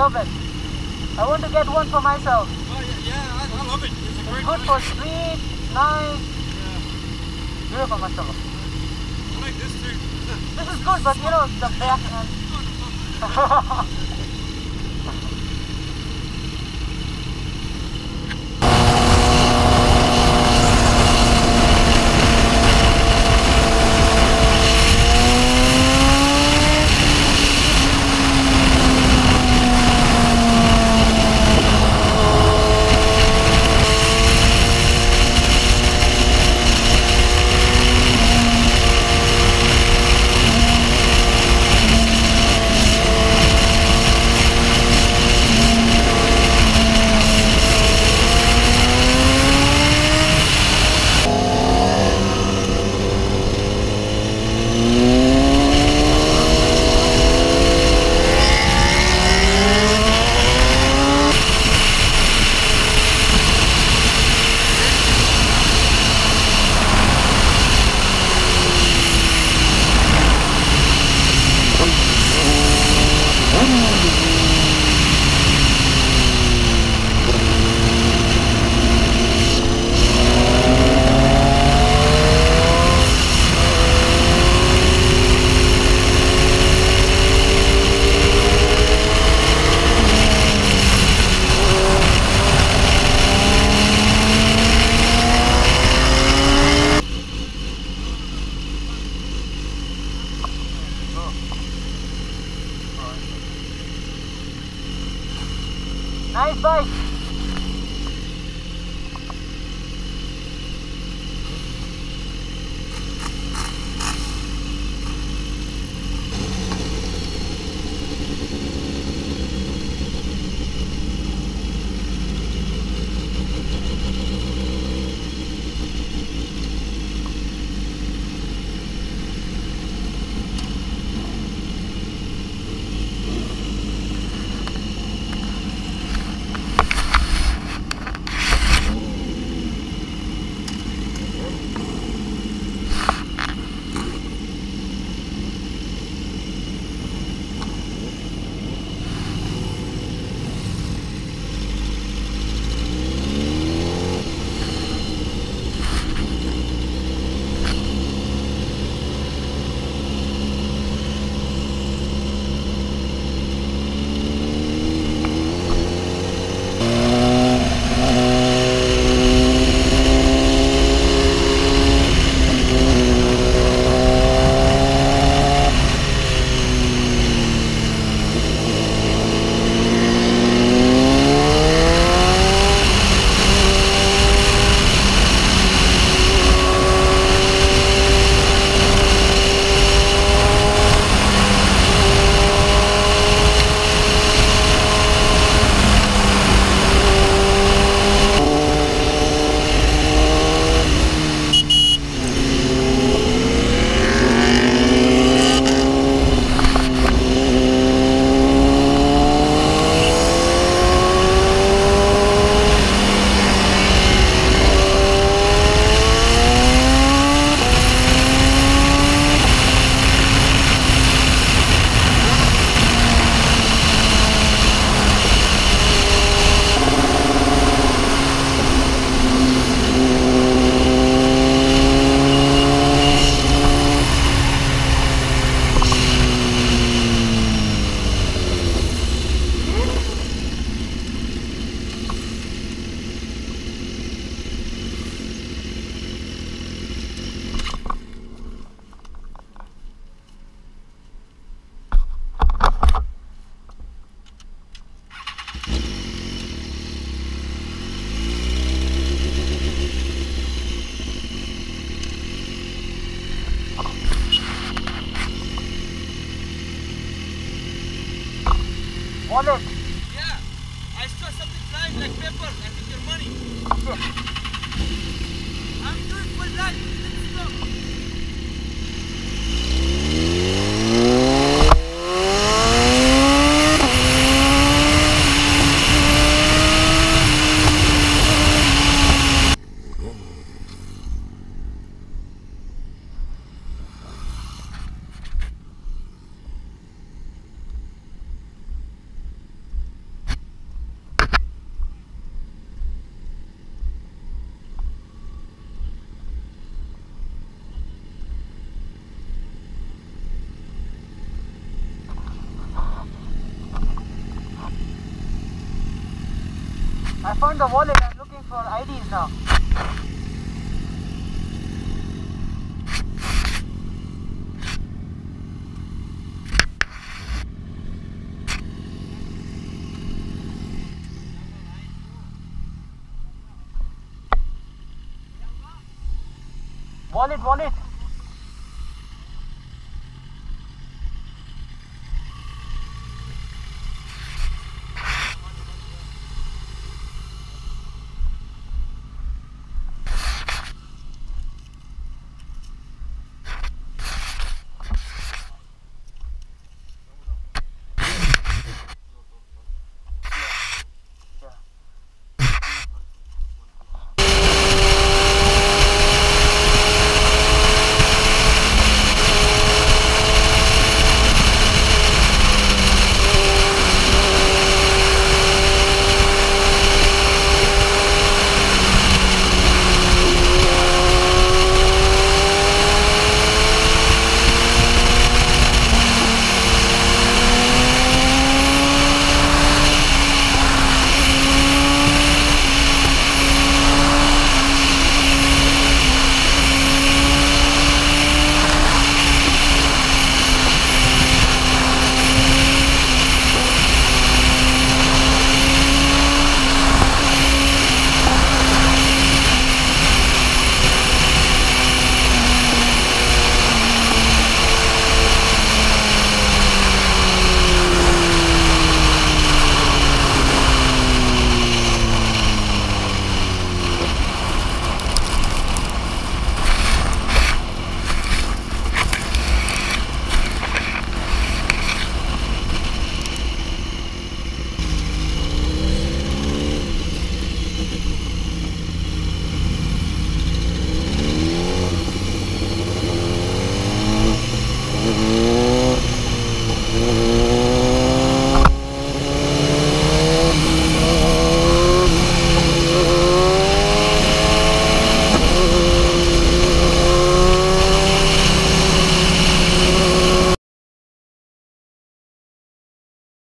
love it. I want to get one for myself. Oh, yeah, yeah I, I love it. It's a great Good for street, nice. Yeah. Beautiful, mashallah. I like this too. This is good, but you know, the back and... Wallet. Yeah. I saw something flying like paper. I think your money. I'm doing for that. Let's go. Found the wallet. I'm looking for IDs now. Wallet, wallet.